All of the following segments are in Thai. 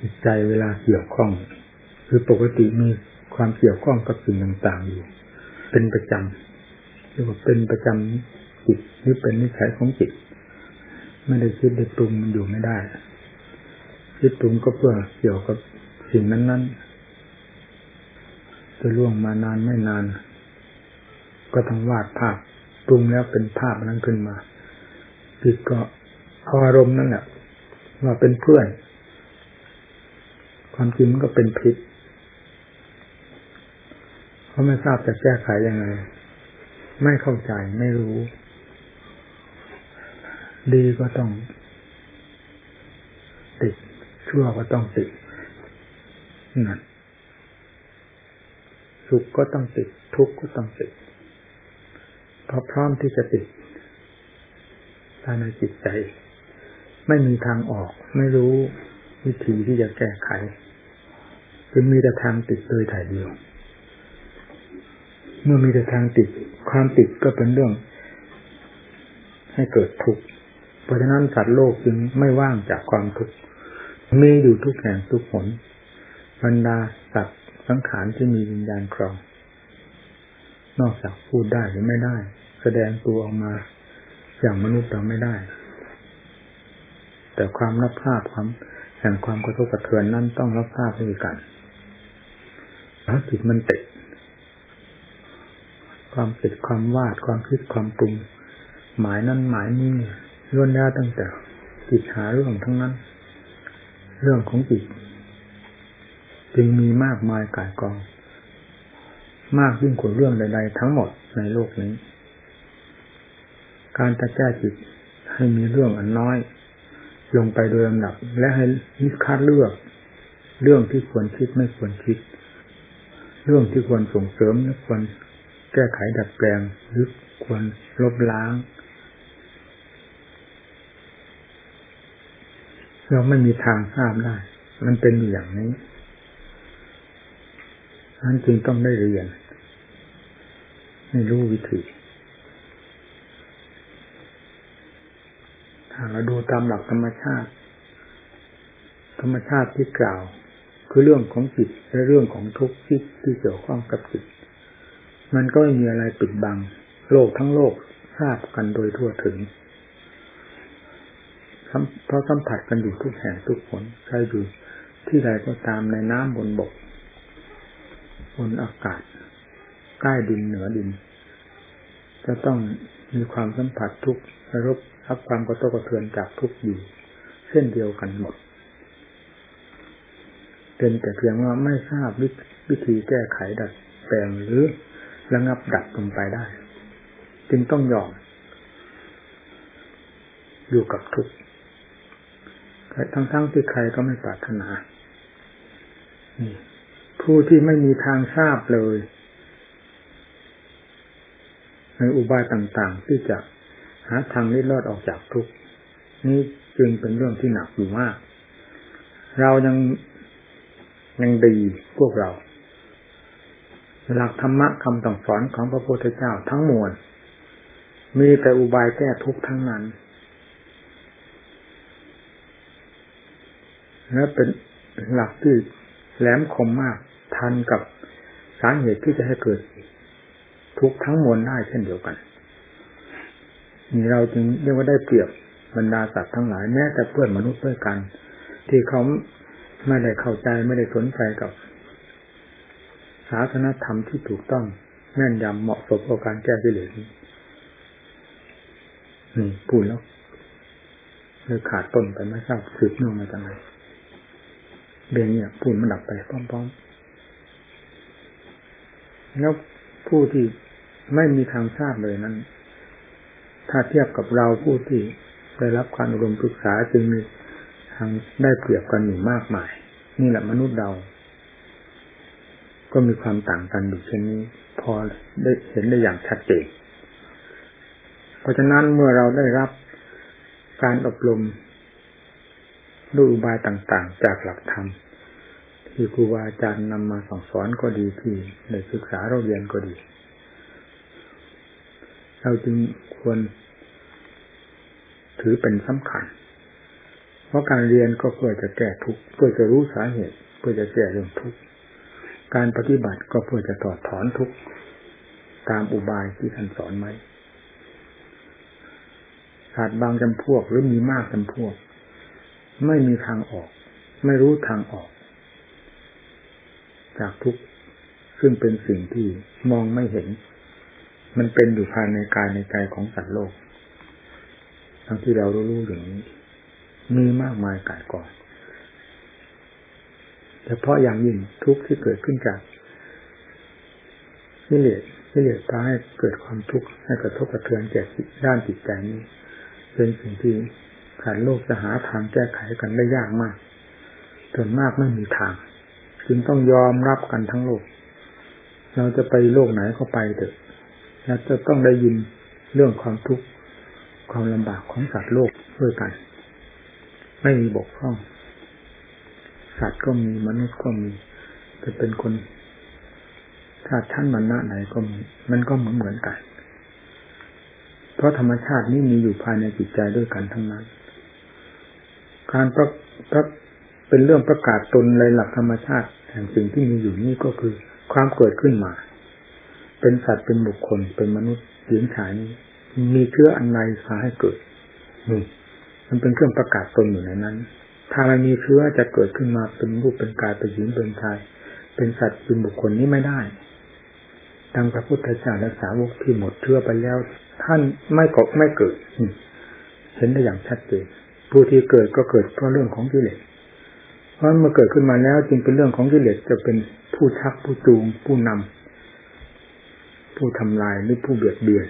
จิตใจเวลาเกี่ยวข้อง คือปกติมีความเกี่ยวข้องกับสิ่งต่างๆอยู่ เป็นประจำเรียกว่าเป็นประจำจิตหรือเป็นนิสัยของจิต ไม่ได้คิดได้ปรุงมันอยู่ไม่ได้ คิดปรุงก็เพื่อเกี่ยวกับสิ่งนั้นๆจะล่วงมานานไม่นาน ก็ต้องวาดภาพปรุงแล้วเป็นภาพนั้นขึ้นมาจิตก็เออารมณ์นั่นแหละว่าเป็นเพื่อน ความจริงมันก็เป็นพิษเขาไม่ทราบจะแก้ไขยังไง ไม่เข้าใจไม่รู้ ดีก็ต้อง ติด ชั่วก็ต้องติดนั่นสุขก็ต้องติด ทุกข์ก็ต้องติดเพราะพร้อมที่จะติดภายในจิตใจ ไม่มีทางออก ไม่รู้วิธีที่จะแก้ไข คือมีแต่ทางติดโดยถ่ายเดียว เมื่อมีแต่ทางติด ความติดก็เป็นเรื่อง ให้เกิดทุกข์เพราะฉะนั้นสัตว์โลกจึงไม่ว่างจากความทุกข์มีอยู่ทุกแห่งทุกผลบรรดาสัตว์สังขารที่มีวิญญาณครอง นอกจากพูดได้หรือไม่ได้ แสดงตัวออกมาอย่างมนุษย์เราไม่ได้ แต่ความรับทราบความแห่งความกระทบกระเทือนนั้นต้องรับทราบด้วยกัน จิตมันติด ความติดความวาดความคิดความปรุง หมายนั้นหมายนี้ล้วนแล้วตั้งแต่จิตหาเรื่องทั้งนั้น เรื่องของจิตจึงมีมากมายกายกอง มากยิ่งกว่าเรื่องใด ๆ ทั้งหมดในโลกนี้ การจะแก้จิตให้มีเรื่องอันน้อย ลงไปโดยลำดับ และให้นิคัดเลือก เรื่องที่ควรคิดไม่ควรคิด รื่องที่ควรส่งเสริมและควรแก้ไขดัดแปลงหรือควรลบล้าง เราไม่มีทางทราบได้ มันเป็นอย่างนี้นั้นจึงต้องได้เรียนให้รู้วิธี ถ้าเราดูตามหลักธรรมชาติ ธรรมชาติที่กล่าว คือเรื่องของจิตและเรื่องของทุกข์ที่ที่เกี่ยวข้องกับจิต มันก็ไม่มีอะไรปิดบัง โลกทั้งโลกทราบกันโดยทั่วถึงเพราะสัมผัสกันอยู่ทุกแห่งทุกผลใครอยู่ที่ใดก็ตามในน้ำบนบก บนอากาศใกล้ดินเหนือดิน จะต้องมีความสัมผัสทุกรับรับความกระทบกระเทือนจากทุกอยู่ เช่นเดียวกันหมด เป็นแต่เพียงว่าไม่ทราบวิธีแก้ไขดัดแปลงหรือระงับดับลงไปได้ จึงต้องยอมอยู่กับทุกข์ทั้งๆทที่ใครก็ไม่ปรารถนานี่ผู้ที่ไม่มีทางทราบเลย ในอุบายต่างๆ ที่จะหาทางนิรอดออกจากทุกข์นี่จึงเป็นเรื่องที่หนักอยู่มาก เรายัง ยังดีพวกเรา หลักธรรมะคำสั่งสอนของพระพุทธเจ้าทั้งมวล มีแต่อุบายแก้ทุกข์ทั้งนั้น และเป็นหลักที่แหลมคมมากทันกับสาเหตุที่จะให้เกิด ทุกข์ทั้งมวลได้เช่นเดียวกัน นี่เราจึงเรียกว่าได้เปรียบบรรดาสัตว์ทั้งหลายแม้แต่เพื่อนมนุษย์ด้วยกัน ที่เขา ไม่ได้เข้าใจไม่ได้สนใจกับศาสนธรรมที่ถูกต้องแม่นยำเหมาะสมกับการแก้กิเลสนี้พูดแล้วเลยขาดต้นไปไม่ทราบสืบเนื่องมาจากไหนเบียงเนี่ยพูดมันดับไปพร้อมๆ แล้วผู้ที่ไม่มีทางทราบเลยนั้น ถ้าเทียบกับเราผู้ที่ได้รับการอบรมศึกษาจึงมีางได้เปรียบกันอยู่มากมาย นี่แหละมนุษย์เรา ก็มีความต่างกันอยู่เช่นนี้ พอได้เห็นได้อย่างชัดเจนเพราะฉะนั้นเมื่อเราได้รับการอบรมด้วยอุบายต่างๆ จากหลักธรรมที่ครูบาอาจารย์นำมาสอสอนก็ดีที่ในศึกษาเราเรียนก็ดี เราจึงควรถือเป็นสำคัญ เพราะการเรียนก็เพื่อจะแก้ทุกข์เพื่อจะรู้สาเหตุ เพื่อจะแก้เรื่องทุกข์การปฏิบัติก็เพื่อจะถอดถอนทุกข์ตามอุบายที่ท่านสอนไว้ศาสตร์บางจำพวกหรือมีมากจำพวก ไม่มีทางออก ไม่รู้ทางออก จากทุกข์ซึ่งเป็นสิ่งที่มองไม่เห็น มันเป็นอยู่ภายในกายในใจของสัตว์โลก ทั้งที่เรารู้อย่างนี้ มีมากมายกายก่อนเฉพาะอย่างยิ่งทุกข์ที่เกิดขึ้นจากนิเลศนิเลศพาให้เกิดความทุกข์ให้กระทบกระเทือนแก่ด้านจิตใจนี้ เป็นสิ่งที่ขันโลกจะหาทางแก้ไขกันได้ยากมากส่วนมากไม่มีทาง จึงต้องยอมรับกันทั้งโลก เราจะไปโลกไหนก็ไปเถอะเราจะต้องได้ยินเรื่องความทุกข์ความลำบากของสัตว์โลกด้วยกัน ไม่มีบกพร่อง สัตว์ก็มีมนุษย์ก็มีจะเป็นคนถ้าชั้นมันหน้าไหนก็มีมันก็เหมือนเหมือนกัน เพราะธรรมชาตินี้มีอยู่ภายในจิตใจด้วยกันทั้งนั้น การประประเป็นเรื่องประกาศตนในหลักธรรมชาติแห่งสิ่งที่มีอยู่นี่ก็คือ ความเกิดขึ้นมา เป็นสัตว์เป็นบุคคลเป็นมนุษย์หญิงชายนี้มีเชื้ออันใดพาให้เกิดนี่ มันเป็นเครื่องประกาศตนอยู่ในนั้น ถ้ามันมีเชื้อจะเกิดขึ้นมาเป็นรูปเป็นกายเป็นหญิงเป็นชาย เป็นสัตว์เป็นบุคคลนี้ไม่ได้ดังพระพุทธเจ้าและสาวกที่หมดเชื้อไปแล้ว ท่านไม่กบไม่เกิด เห็นได้อย่างชัดเจนผู้ที่เกิดก็เกิดเพราะเรื่องของกิเลสเพราะเมื่อเกิดขึ้นมาแล้วจึงเป็นเรื่องของกิเลสจะเป็นผู้ชักผู้จูงผู้นำผู้ทำลายหรือผู้เบียดเบียน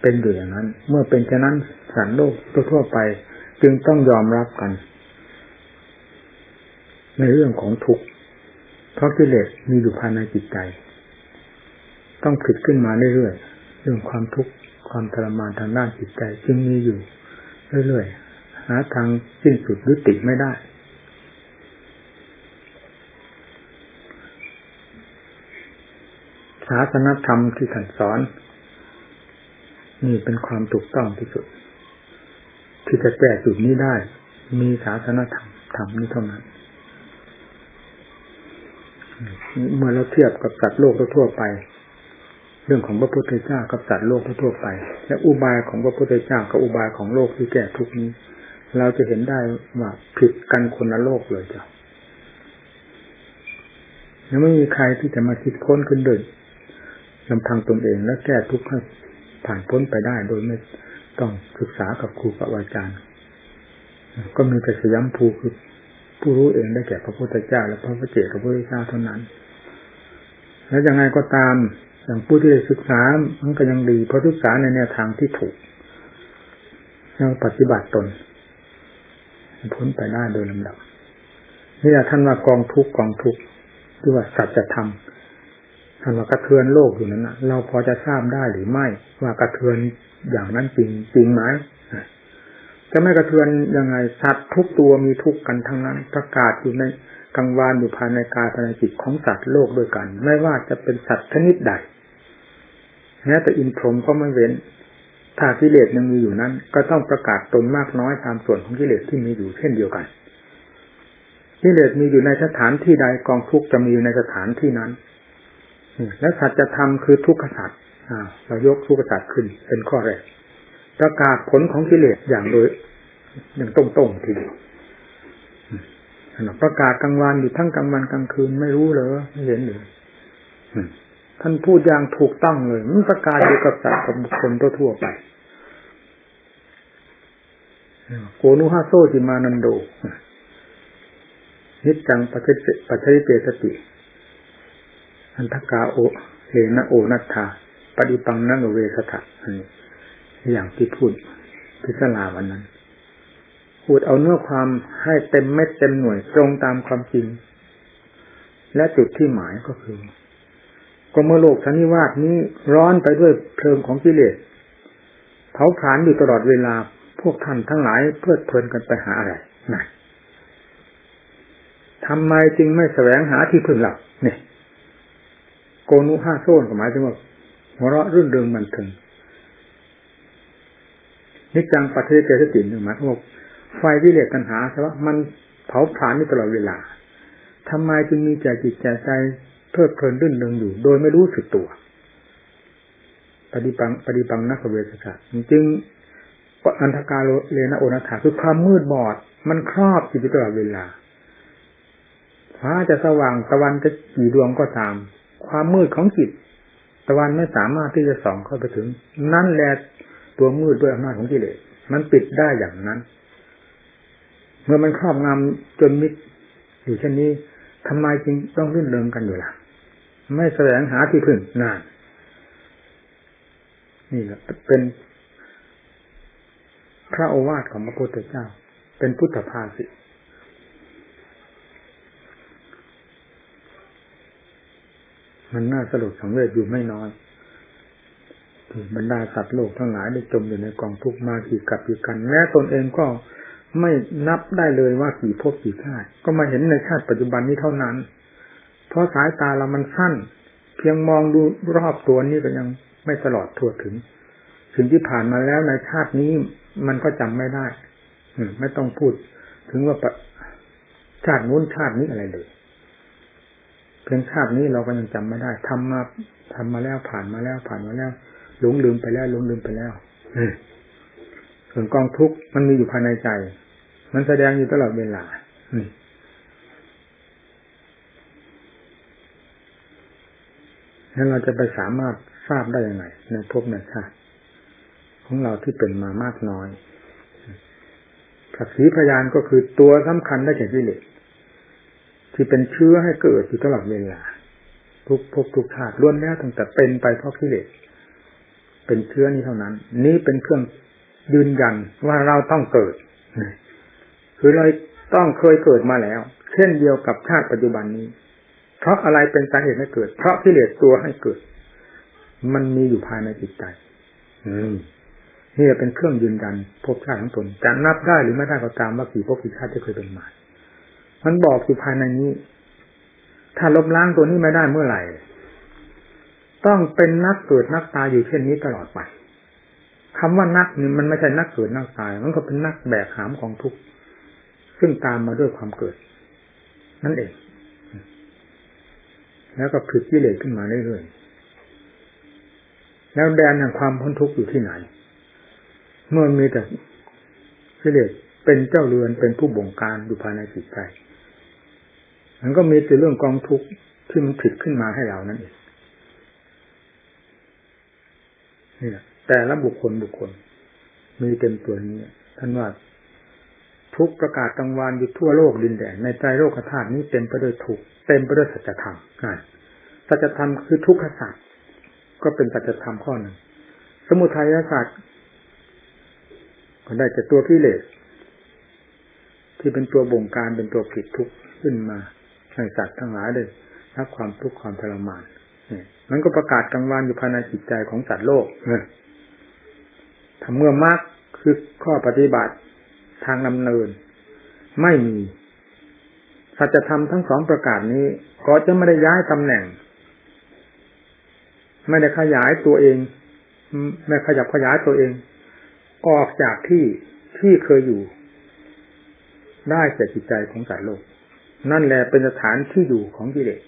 เป็นอยู่อย่างนั้น เมื่อเป็นเช่นนั้นสัตว์โลกทั่วไป จึงต้องยอมรับกัน ในเรื่องของทุกข์เพราะกิเลสมีอยู่ภายในจิตใจ ต้องผิดขึ้นมาเรื่อยๆเรื่องความทุกข์ความทรมานทางด้านจิตใจ จึงมีอยู่เรื่อยๆหาทางสิ้นสุดยุติไม่ได้ศาสนธรรมที่ท่านสอน นี่เป็นความถูกต้องที่สุด ที่จะแก้จุดนี้ได้ มีศาสนธรรมธรรมนี้เท่านั้นเมื่อเราเทียบกับสัตว์โลกทั่วไป เรื่องของพระพุทธเจ้ากับสัตว์โลกทั่วไป และอุบายของพระพุทธเจ้ากับอุบายของโลกที่แก้ทุกนี้ เราจะเห็นได้ว่าผิดกันคนละโลกเลยจ้ะยังไม่มีใครที่จะมาคิดค้นขึ้นเดินลำพังตนเองและแก้ทุกข์ให้ผ่านพ้นไปได้โดยไม่ ต้องศึกษากับครูกับอาจารย์ ก็มีแต่สยามภูคือผู้รู้เองได้แก่พระพุทธเจ้า และพระพุทธเจ้าพระพุทธเจ้าเท่านั้น แล้วยังไงก็ตามอย่างผู้ที่ได้ศึกษามันก็ยังดีเพราะศึกษาในแนวทางที่ถูกแล้วปฏิบัติตนพ้นไปได้โดยลำดับนี่แหละท่านว่ากองทุกกองทุกที่ว่าสัจธรรม ท่านว่ากระเทือนโลกอยู่นั้นนะเราพอจะทราบได้หรือไม่ ว่ากระเทือนอย่างนั้นจริงจริงไหมจะไม่กระเทือนยังไงสัตว์ทุกตัวมีทุกกันทั้งนั้น ประกาศอยู่ในกังวานอยู่ภายในกายภายในจิตของสัตว์โลกด้วยกัน ไม่ว่าจะเป็นสัตว์ชนิดใดแม้แต่อินทรมก็ไม่เว้น ถ้ากิเลสยังมีอยู่นั้น ก็ต้องประกาศตนมากน้อยตามส่วนของกิเลสที่มีอยู่เช่นเดียวกันกิเลสมีอยู่ในสถานที่ใดกองทุกจะมีอยู่ในสถานที่นั้น และสัจธรรมคือทุกขสัจเรายกทุกขสัจขึ้น เป็นข้อแรกประกาศผลของกิเลสอย่างโดยอย่างตรงๆทีเดียวประกาศกลางวันอยู่ทั้งกลางวันกลางคืนไม่รู้เลยไม่เห็นเลยท่านพูดอย่างถูกต้องเลย มันประกาศอยู่กับสัตว์กับบุคคลทั่วไปโกนุฮาโซจิมานันโดนิจังปัจเจปัจเจเปสติ อันทกาโอเลนะโอนัตถาปฏิปังนังเวสถะอันนี้อย่างที่พูดพิศลาวันนั้นพูดเอาเนื้อความให้เต็มเม็ดเต็มหน่วยตรงตามความจริง และจุดที่หมายก็คือ ก็เมื่อโลกสันนิวาสนี้ร้อนไปด้วยเพลิงของกิเลสเผาผลาญอยู่ตลอดเวลาพวกท่านทั้งหลายเพลิดเพลินกันไปหาอะไรนะทำไมจึงไม่แสวงหาที่พึ่งหลักเนี่ย โกนุห้าโซนก็หมายถึงว่าหัวเราะรื่นเริงมันถึงนิจังปัจเจเจสติหนึ่งหมายถึงว่าไฟวิเลตัณหาใช่ไหมมันเผาผลาญอยู่ตลอดเวลาทำไมจึงมีใจจิตใจใจเพลิดเพลินรื่นเริงอยู่ โดยไม่รู้สึกตัว ปฏิปังปฏิปังนักเวสสัตจึงอันธการเลนะโอนาถาคือความมืดบอด มันครอบจิตตลอดเวลาฟ้าจะสว่างตะวันจะกี่ดวงก็ตาม ความมืดของจิตตะวันไม่สามารถที่จะส่องเข้าไปถึง นั่นแหละตัวมืดด้วยอำนาจของกิเลสมันปิดได้อย่างนั้น เมื่อมันครอบงำจนมิดอยู่เช่นนี้ทำไมจึงต้องรื่นเริงกันอยู่ล่ะ ไม่แสวงหาที่พึ่งนาน นี่แหละเป็นพระโอวาทของพระพุทธเจ้า เป็นพุทธภาษิต มันน่าสลดสังเวชอยู่ไม่น้อยบรรดาสัตว์โลกทั้งหลายได้จมอยู่ในกองทุกข์มากี่กับกี่กันแม้ตนเองก็ไม่นับได้เลยว่ากี่ภพกี่ชาติก็มาเห็นในชาติปัจจุบันนี้เท่านั้น เพราะสายตาเรามันสั้น เพียงมองดูรอบตัวนี้ก็ยังไม่ตลอดทั่วถึงสิ่งที่ผ่านมาแล้วในชาตินี้มันก็จำไม่ได้ไม่ต้องพูด ถึงว่าชาตินู้นชาตินี้อะไรเลย เพียงชาตินี้เราก็ยังจำไม่ได้ทำมาทำมาแล้วผ่านมาแล้วผ่านมาแล้วหลงลืมไปแล้วหลงลืมไปแล้วส่วนกองทุกข์มันมีอยู่ภายในใจ มันแสดงอยู่ตลอดเวลานั้นเราจะไปสามารถทราบได้ยังไงในภพในชาติของเราที่เป็นมามากน้อยสักขีพยานก็คือตัวสำคัญได้แก่กิเลส ที่เป็นเชื้อให้เกิดอยู่ตลอดเวลาทุกภพทุกชาติล้วนแล้วตั้งแต่เป็นไปเพราะกิเลสเป็นเชื้อนี้เท่านั้น นี้เป็นเครื่องยืนยันว่าเราต้องเกิดคือเราต้องเคยเกิดมาแล้ว เช่นเดียวกับชาติปัจจุบันนี้ เพราะอะไรเป็นสาเหตุให้เกิด เพราะกิเลสตัวให้เกิด มันมีอยู่ภายในจิตใจนี่นี่เป็นเครื่องยืนยันภพชาติของตนจะนับได้หรือไม่ได้ก็ตามว่ากี่ภพกี่ชาติที่เคยเป็นมา มันบอกอยู่ภายในนี้ ถ้าลบล้างตัวนี้ไม่ได้เมื่อไหร่ ต้องเป็นนักเกิดนักตายอยู่เช่นนี้ตลอดไปคำว่านักนี่มันไม่ใช่นักเกิดนักตาย มันก็เป็นนักแบกหามของทุกข์ซึ่งตามมาด้วยความเกิด นั่นเอง แล้วก็ผลิตกิเลสขึ้นมาเรื่อยๆแล้วแดนแห่งความพ้นทุกข์อยู่ที่ไหน เมื่อมีแต่กิเลสเป็นเจ้าเรือนเป็นผู้บงการอยู่ภายในจิตใจ มันก็มีแต่เรื่องกองทุกข์ที่มันผิดขึ้นมาให้เรานั่นเองนี่แหละแต่ละบุคคลบุคคล มีเต็มตัวนี้ท่านว่าทุกประกาศกลางวานอยู่ทั่วโลกดินแดนในใจโลกธาตุนี้เต็มไปด้วยทุกเต็มไปด้วยสัจธรรมนั่นสัจธรรมคือทุกขศาสตร์ก็เป็นสัจธรรมข้อหนึ่ง สมุทัยศาสตร์ก็ได้แต่ตัวพิเลสที่เป็นตัวบงการเป็นตัวผิดทุกข์ขึ้นมา ให้สัตว์ทั้งหลายเลยรับความทุกข์ความทรมานมันก็ประกาศกลางวันอยู่ภายในจิตใจของสัตว์โลกถ้าเมื่อมากคือข้อปฏิบัติทางดำเนิน ไม่มีสัจธรรมทั้งสองประกาศนี้ ก็จะไม่ได้ย้ายตำแหน่ง ไม่ได้ขยายตัวเอง ไม่ขยับขยายตัวเอง ออกจากที่ที่เคยอยู่ ได้แก่จิตใจของสัตว์โลก นั่นแหละเป็นสถานที่อยู่ของกิเลส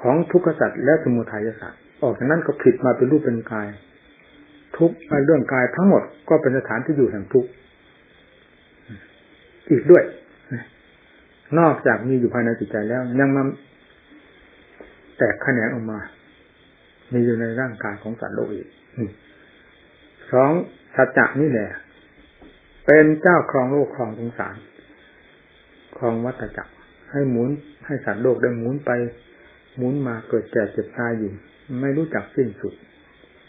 ของทุกขสัตว์และสมุทัยสัตว์ออกจากนั้นก็ผิดมาเป็นรูปเป็นกาย ทุกเรื่องกายทั้งหมดก็เป็นสถานที่อยู่แห่งทุกอีกด้วย นอกจากมีอยู่ภายในจิตใจแล้ว ยังมาแตกแขนงออกมา มีอยู่ในร่างกายของสัตว์โลกอีกสองสัจจะนี่แหละ เป็นเจ้าครองโลกครองสงสารครองวัฏจักร ให้หมุนให้สัตว์โลกได้หมุนไป หมุนมาเกิดแก่เจ็บตายอยู่ ไม่รู้จักสิ้นสุด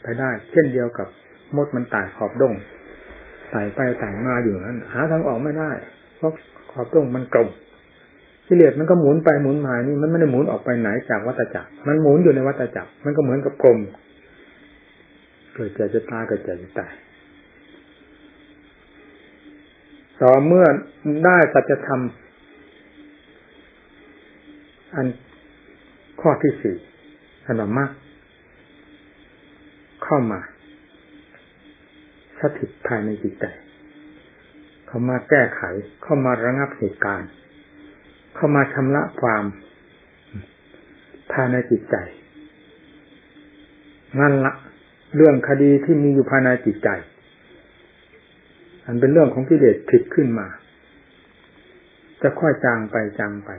ไปได้ เช่นเดียวกับมดมันตายขอบดงไต่ไปไต่มาอยู่นั้นหาทางออกไม่ได้ เพราะขอบตรงมันกลมกิเลสมันก็หมุนไปหมุนมานี่มันไม่ได้หมุนออกไปไหนจากวัฏจักร มันหมุนอยู่ในวัฏจักร มันก็เหมือนกับกลม เกิดแก่จะตายเกิดแก่จะตายต่อเมื่อได้สัจธรรม อันข้อที่สี่ขนมมาก เข้ามาสถิตภายในจิตใจเข้ามาแก้ไข เข้ามาระงับเหตุการณ์ เข้ามาชำระความภายในจิตใจนั่นละเรื่องคดีที่มีอยู่ภายในจิตใจ อันเป็นเรื่องของกิเลสผิดขึ้นมา จะค่อยจางไปจางไป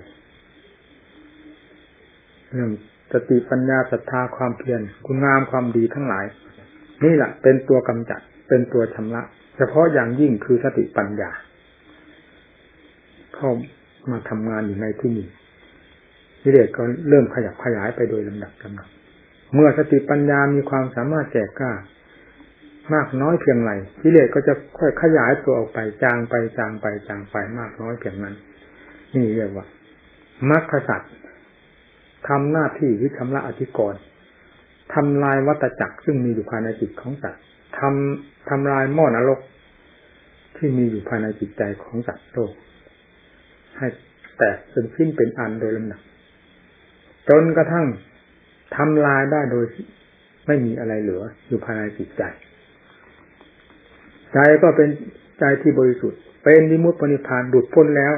เรื่งสติปัญญาศรัทธาความเพียรคุณงามความดีทั้งหลาย นี่แหละเป็นตัวกำจัดเป็นตัวชำระ เฉพาะอย่างยิ่งคือสติปัญญา เข้ามาทำงานอยู่ในที่นี้กิเลสก็เริ่มขยับขยายไปโดยลำดับลำดับเมื่อสติปัญญามีความสามารถแก่กล้ามากน้อยเพียงไรกิเลสก็จะค่อยขยายตัวออกไปจางไปจางไปจางไปมากน้อยเพียงนั้น นี่เรียกว่ามรรคสัตว์ ทำหน้าที่วิชำระอธิกรณ์ทำลายวัตจักรซึ่งมีอยู่ภายในจิตของสัตว์ทำทำลายหม้อนรก ที่มีอยู่ภายในจิตใจของสัตว์โลกให้แตกเป็นชิ้นเป็นอันโดยลำดับจนกระทั่งทำลายได้โดยไม่มีอะไรเหลืออยู่ภายในจิตใจ ใจก็เป็นใจที่บริสุทธิ์ เป็นวิมุตติปณิพานดุดพ้นแล้ว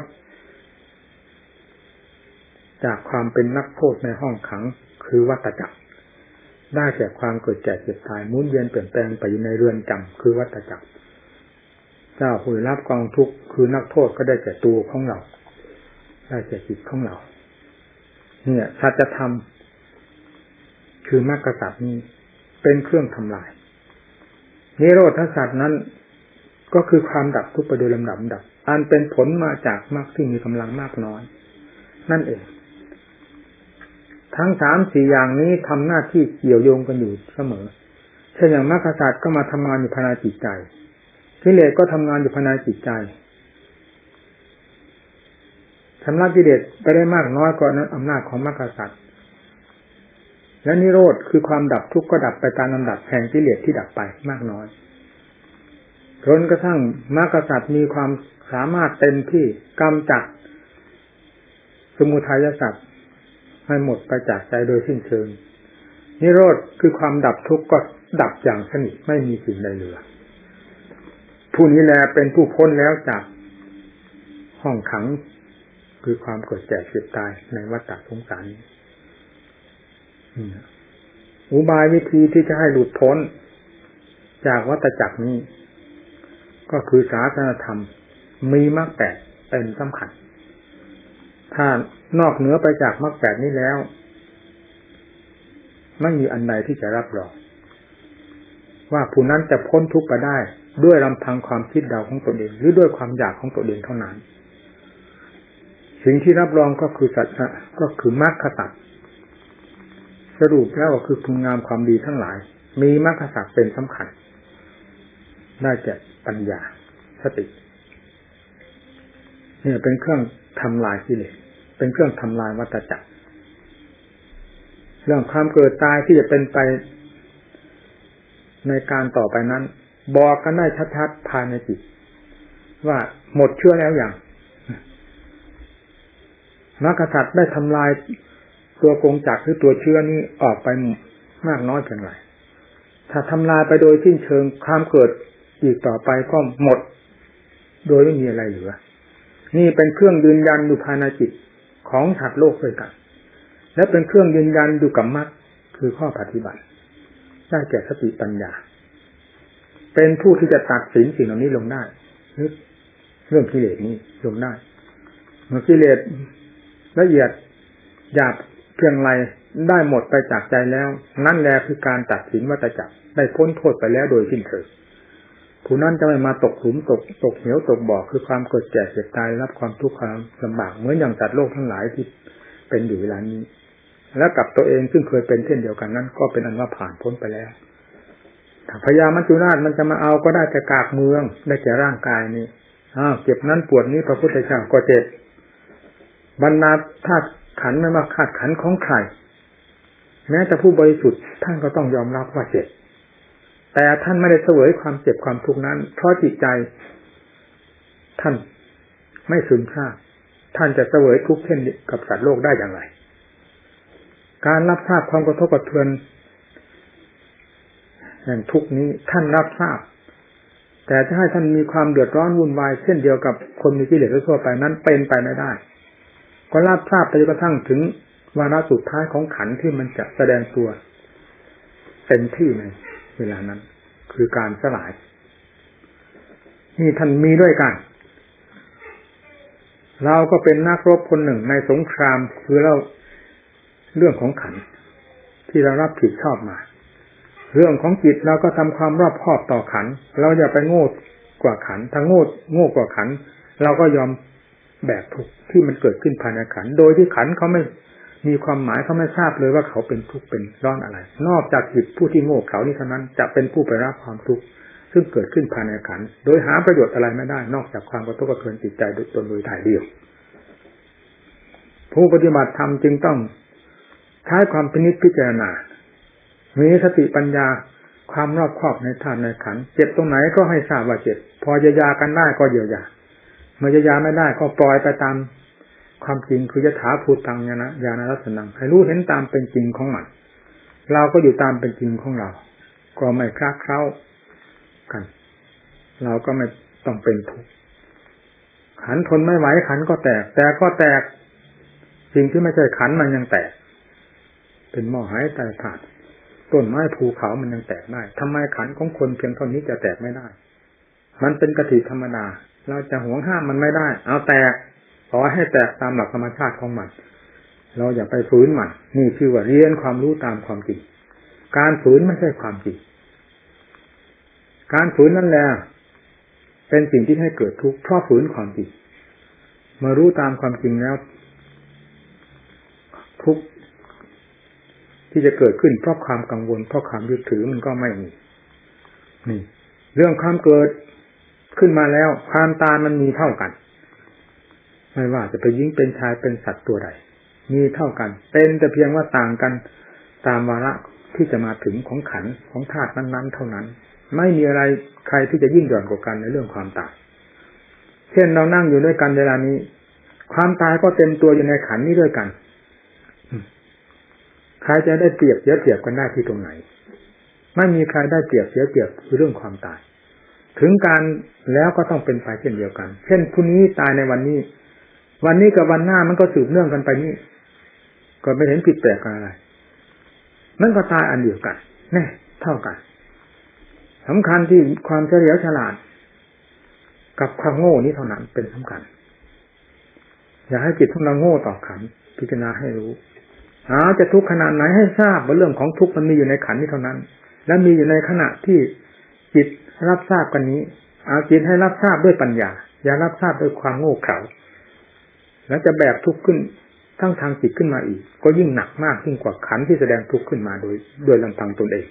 จากความเป็นนักโทษในห้องขังคือวัตจักร ได้แก่ความเกิดแก่เจ็บตายมุนเวียนเปลี่ยนแปลงไปในเรือนจำคือวัฏจักร เจ้าผู้รับกองทุกข์คือนักโทษก็ได้แก่ตัวของเรา ได้แก่จิตของเรา เนี่ยสัจธรรมคือมรรคสัตว์นี้เป็นเครื่องทำลายนิโรธสัตว์นั้นก็คือความดับทุกข์ไปโดยลำดับดับ อันเป็นผลมาจากมรรคที่มีกำลังมากน้อย นั่นเอง ทั้งสามสี่อย่างนี้ทำหน้าที่เกี่ยวโยงกันอยู่เสมอ เช่นอย่างมรรคศาสตร์ก็มาทำงานอยู่ภายในจิตใจกิเลสก็ทำงานอยู่ภายในจิตใจชำระกิเลสไปได้มากน้อยกว่านั้นอำนาจของมรรคศาสตร์และนิโรธคือความดับทุกข์ก็ดับไปตามลำดับแห่งกิเลสที่ดับไปมากน้อยจนกระทั่งมรรคศาสตร์มีความสามารถเต็มที่กำจัดสมุทัยศาสตร์ ให้หมดไปจากใจโดยสิ้นเชิง นิโรธคือความดับทุกข์ก็ดับอย่างสนิทไม่มีสิ่งใดเหลือ ผู้นี้แลเป็นผู้พ้นแล้วจากห้องขังคือความเกิดแก่เจ็บตายในวัฏฏะสงสารนี้อุบายวิธีที่จะให้หลุดพ้น จากวัฏจักรนี้ ก็คือศาสนธรรมมีมรรคแปดเป็นสำคัญ ถ้า นอกเหนือไปจากมรรคแปดนี้แล้ว ไม่มีอันใดที่จะรับรองว่าผู้นั้นจะพ้นทุกข์ไปได้ ด้วยลำพังความคิดเดาของตนเอง หรือด้วยความอยากของตนเองเท่านั้น สิ่งที่รับรองก็คือสัจจะก็คือมรรคสัตว์สรุปแล้วก็คือคุณงามความดีทั้งหลาย มีมรรคสัตว์เป็นสำคัญ ได้แก่ปัญญาสติเนี่ยเป็นเครื่องทำลายกิเลส เป็นเครื่องทำลายวัฏจักร เรื่องความเกิดตายที่จะเป็นไป ในการต่อไปนั้น บอกกันได้ชัดๆภายในจิต ว่าหมดเชื่อแล้วอย่างนักษัตริย์ได้ทำลายตัวกงจักรหรือตัวเชื้อนี้ออกไปมากน้อยเพียงไรถ้าทำลายไปโดยสิ้นเชิงความเกิดอีกต่อไปก็หมด โดยไม่มีอะไรเหลือ นี่เป็นเครื่องยืนยันอยู่ภายในจิต ของสัตว์โลกด้วยกัน และเป็นเครื่องยืนยันอยู่กับมรรคคือข้อปฏิบัติได้แก่สติปัญญา เป็นผู้ที่จะตัดสินสิ่งเหล่านี้ลงได้เรื่องกิเลสนี้ลงได้เมื่อกิเลสละเอียดหยาบเพียงไรได้หมดไปจากใจแล้ว นั่นแหละคือการตัดสินวัตจักรได้พ้นโทษไปแล้วโดยสิ้นเชิง ผู้นั้นจะไม่มาตกหลุมตกตกเหวตกบ่อคือความเกิดแก่เจ็บตายรับความทุกข์ความลำบากเหมือนอย่างจัดโลกทั้งหลายที่เป็นอยู่เวลานี้ และกับตัวเองซึ่งเคยเป็นเช่นเดียวกันนั้น ก็เป็นอันว่าผ่านพ้นไปแล้วพญามัจจุราชมันจะมาเอาก็ได้แต่กากเมือง ได้แก่ร่างกายนี้อ้าวเจ็บนั้นปวดนี้พระพุทธเจ้าก็เจ็บบรรดาธาตุขันไม่ว่าขาดขันของใครแม้แต่ผู้บริสุทธิ์ท่านก็ต้องยอมรับว่าเจ็บ แต่ท่านไม่ได้เสวยความเจ็บความทุกข์นั้น เพราะจิตใจ ท่านไม่ซึมซาบท่านจะเสวยทุกข์เช่นกับสัตว์โลกได้อย่างไร การรับทราบความกระทบกระเทือนแห่งทุกนี้ท่านรับทราบ แต่จะให้ท่านมีความเดือดร้อนวุ่นวายเช่นเดียวกับคนมีกิเลสทั่วไปนั้นเป็นไปไม่ได้ ก็รับทราบไปจนกระทั่งถึงวาระสุดท้ายของขันที่มันจะแสดงตัวเต็มที่ใน เวลานั้น คือการสลาย นี่ท่านมีด้วยกัน เราก็เป็นนักรบคนหนึ่งในสงครามคือเราเรื่องของขัน ที่เรารับผิดชอบมา เรื่องของจิตเราก็ทำความรอบคอบต่อขัน เราอย่าไปโง่กว่าขันถ้าโง่โง่กว่าขัน เราก็ยอมแบกทุกข์ที่มันเกิดขึ้นภายในขัน โดยที่ขันเขาไม่ มีความหมายเขาไม่ทราบเลยว่าเขาเป็นทุกข์เป็นร้อนอะไร นอกจากจิตผู้ที่โง่เขานี้เท่านั้นจะเป็นผู้ไปรับความทุกข์ซึ่งเกิดขึ้นภายในขัน โดยหาประโยชน์อะไรไม่ได้ นอกจากความกระทบกระเทือนจิตใจโดยตนโดยถ่ายเดียว ผู้ปฏิบัติธรรมจึงต้องใช้ความพินิจพิจารณา มีสติปัญญาความรอบครอบในธาตุในขัน เจ็บตรงไหนก็ให้ทราบว่าเจ็บ พอเยียวยากันได้ก็เยียวยาเมื่อเยียวยาไม่ได้ก็ปล่อยไปตาม ความจริงคือยถาภูตังยนะญาณรัตนังให้รู้เห็นตามเป็นจริงของมัน เราก็อยู่ตามเป็นจริงของเรา ก็ไม่คลาดเคล้ากัน เราก็ไม่ต้องเป็นทุกข์ขันทนไม่ไหวขันก็แตก แต่ก็แตก สิ่งที่ไม่ใช่ขันมันยังแตก เป็นหม้อหายแต่ถาดต้นไม้ภูเขามันยังแตกได้ทำไมขันของคนเพียงเท่านี้จะแตกไม่ได้ มันเป็นกติธรรมดา เราจะหวงห้ามมันไม่ได้ เอาแตก ขอให้แตกตามหลักธรรมชาติของมัน เราอย่าไปฝืนมันนี่คือว่าเรียนความรู้ตามความจริง การฝืนไม่ใช่ความจริง การฝืนนั่นแหละเป็นสิ่งที่ให้เกิดทุกข์เพราะฝืนความจริงมารู้ตามความจริงแล้ว ทุกที่จะเกิดขึ้นเพราะความกังวลเพราะความยึดถือมันก็ไม่มีนี่ เรื่องความเกิดขึ้นมาแล้ว ความตายมันมีเท่ากัน ไม่ว่าจะเป็นหญิงเป็นชายเป็นสัตว์ตัวใดมีเท่ากัน เป็นแต่เพียงว่าต่างกันตามวาระที่จะมาถึงของขันของธาตุนั้นๆ เท่านั้น ไม่มีอะไรใครที่จะยิ่งหย่อนกว่ากันในเรื่องความตายเช่นเรานั่งอยู่ด้วยกันเวลานี้ ความตายก็เต็มตัวอยู่ในขันนี้ด้วยกันใครจะได้เปรียบเสียเปรียบกันได้ที่ตรงไหน ไม่มีใครได้เปรียบเสียเปรียบคือเรื่องความตาย ถึงการแล้วก็ต้องเป็นไปเช่นเดียวกัน เช่นผู้นี้ตายในวันนี้ วันนี้กับวันหน้ามันก็สืบเนื่องกันไปนี่ก็ไม่เห็นผิดแปลกอะไรมันก็ตายอันเดียวกันแน่เท่ากันสำคัญที่ความเฉลียวฉลาด กับความโง่นี้เท่านั้นเป็นสำคัญ อย่าให้จิตของเราโง่ต่อขัน พิจารณาให้รู้หาจะทุกข์ขนาดไหนให้ทราบว่าเรื่องของทุกข์มันมีอยู่ในขันนี้เท่านั้น และมีอยู่ในขณะที่จิตรับทราบกันนี้ เอาจิตให้รับทราบด้วยปัญญา อย่ารับทราบด้วยความโง่เขลา แล้วจะแบกทุกข์ขึ้นทั้งทางจิตขึ้นมาอีก ก็ยิ่งหนักมากยิ่งกว่าขันที่แสดงทุกข์ขึ้นมาโดย โดยลำพังตนเอง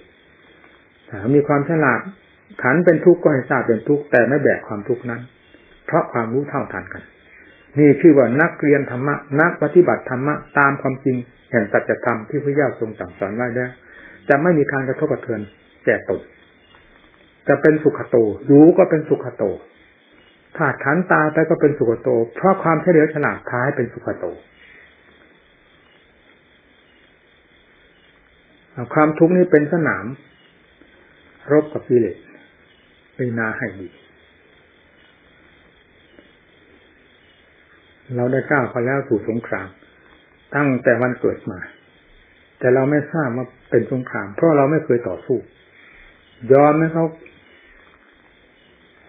มีความฉลาดขันเป็นทุกข์ก็ให้ทราบเป็นทุกข์แต่ไม่แบกความทุกข์นั้น เพราะความรู้เท่าทันกัน นี่ชื่อว่านักเรียนธรรมะนักปฏิบัติธรรมะตามความจริงแห่งสัจธรรมที่พระเจ้าทรงสั่งสอนไว้แล้วจะไม่มีการกระทบกระเทือนแก่ตนจะเป็นสุขโตรู้ก็เป็นสุขโต ถ้าขันตาไปก็เป็นสุขโต เพราะความเฉลียวฉลาดท้ายเป็นสุขโตความทุกข์นี้เป็นสนาม รบกับกิเลสไปนาให้ดี เราได้ก้าวไปแล้วสู่สงคราม ตั้งแต่วันเกิดมา แต่เราไม่ทราบว่าเป็นสงคราม เพราะเราไม่เคยต่อสู้ ยอมให้เขา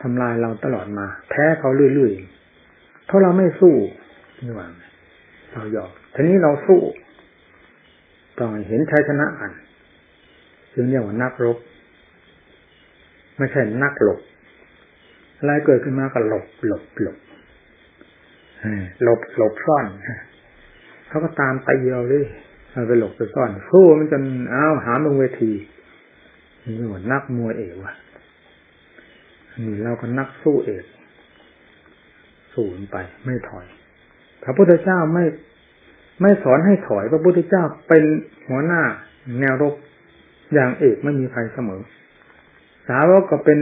ทำลายเราตลอดมา แพ้เขาเรื่อยๆ เพราะเราไม่สู้นี่หว่าเรายอมทีนี้เราสู้ต้องเห็นชัยชนะอันจึงเรียกว่านักรบ ไม่ใช่นักหลบอะไรเกิดขึ้นมาก็หลบหลบหลบหลบหลบซ่อนเขาก็ตามตีเราเลยเอาไปหลบไปซ่อนสู้มันจนอ้าวหามลงเวทีนี่ว่านักมวยเอกว่ะ นี่เราก็นักสู้เอกสู้ไป ไม่ถอย พระพุทธเจ้าไม่ ไม่สอนให้ถอย พระพุทธเจ้าเป็นหัวหน้า แนวรบอย่างเอกไม่มีใครเสมอ สาวกก็เป็น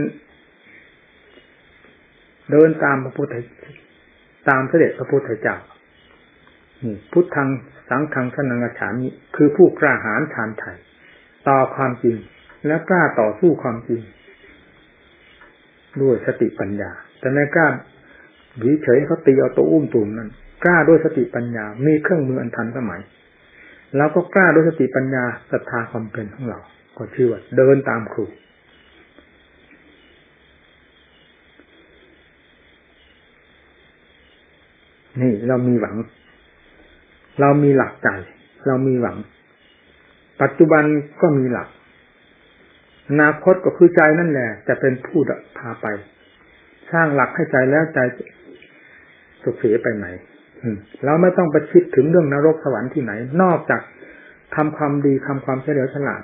เดินตามพระพุทธตามเสด็จพระพุทธเจ้านี่พุทธังสังฆังสนังฉามิคือผู้กล้าหาญทานไถ่ต่อความจริงและกล้าต่อสู้ความจริง ด้วยสติปัญญา แต่ไม่กล้าวิเฉยเขาตีเอาตัวอุ้มตุ่มนั้น กล้าด้วยสติปัญญา มีเครื่องมืออันทันสมัยเราก็กล้าด้วยสติปัญญาศรัทธาความเป็นของเรา ก็ชื่อว่าเดินตามครู นี่เรามีหวัง เรามีหลักใจ เรามีหวัง ปัจจุบันก็มีหลัก อนาคตก็คือใจนั่นแหละ จะเป็นผู้พาไป สร้างหลักให้ใจแล้วใจสุขเสียไปไหนเราไม่ต้องไปคิดถึงเรื่องนรกสวรรค์ที่ไหน นอกจากทำความดีทำความเฉลียวฉลาด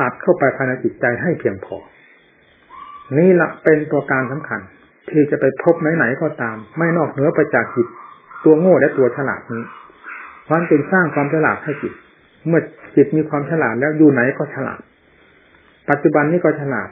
อัดเข้าไปภายในจิตใจให้เพียงพอ นี่ละเป็นตัวการสำคัญ ที่จะไปพบไหนๆก็ตาม ไม่นอกเหนือไปจากจิต ตัวโง่และตัวฉลาดนี้ความเป็นสร้างความฉลาดให้จิต เมื่อ จิตมีความฉลาดแล้วอยู่ไหนก็ฉลาด ปัจจุบันนี้ก็ฉลาด